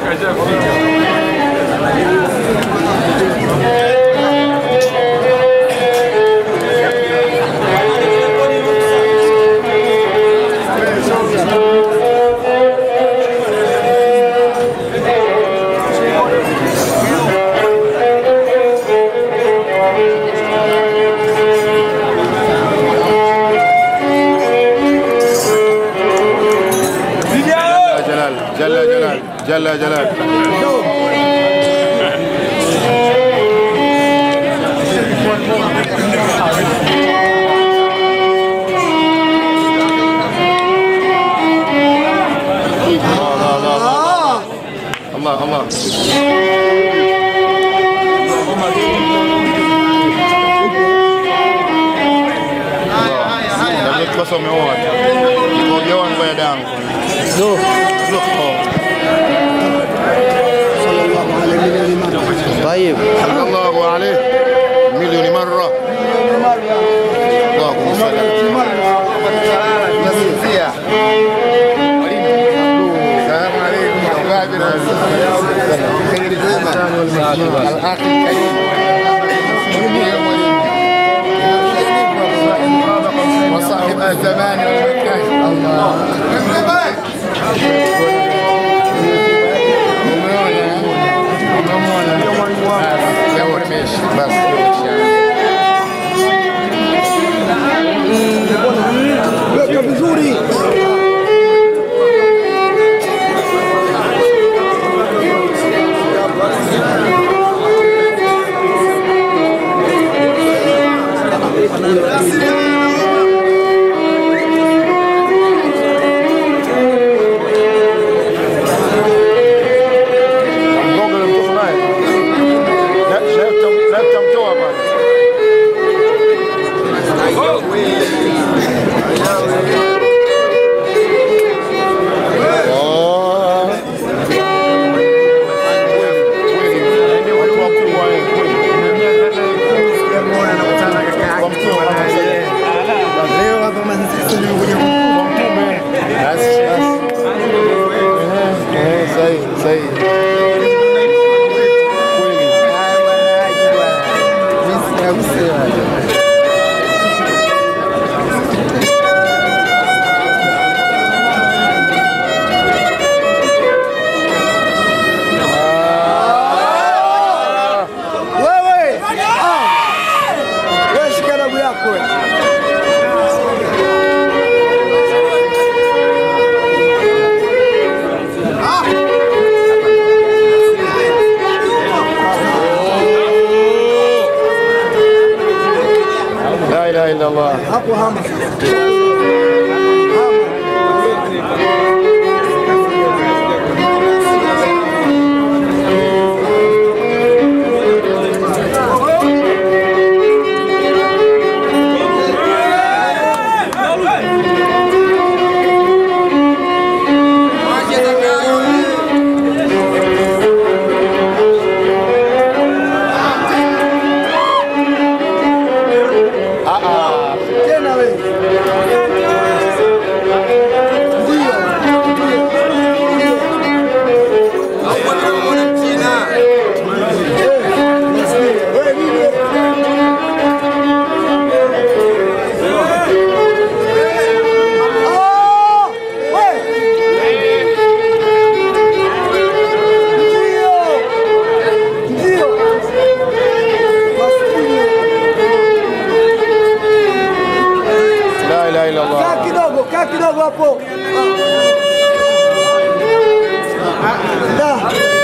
가자, 가자. جل جلال الله الله الله الله الله طيب صلى الله عليه. مليون مرة. اللهم صل السلام عليكم. خير الأخ الكريم وصاحب الزمان الله illallah. Kaki dogo, kaki dogo hapo. Dá.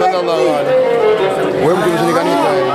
Sallallahu sallallahu alaihi. Wewe mtu mshirikanika wewe.